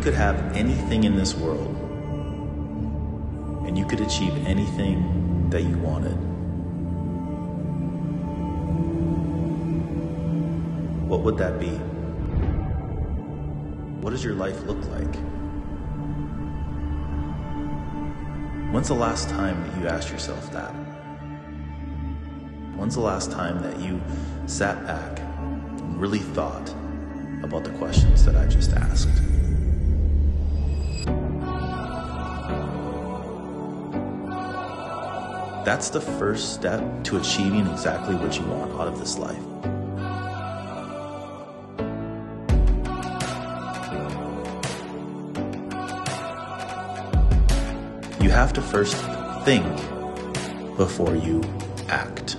could have anything in this world and you could achieve anything that you wanted, what would that be? What does your life look like? When's the last time that you asked yourself that? When's the last time that you sat back and really thought about the questions that I just asked? That's the first step to achieving exactly what you want out of this life. You have to first think before you act.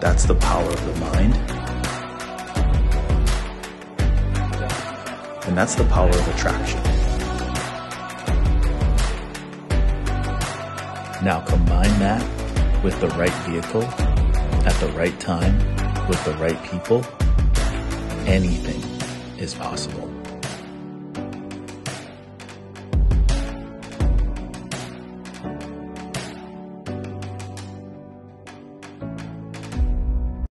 That's the power of the mind. And that's the power of attraction. Now combine that with the right vehicle at the right time with the right people. Anything is possible.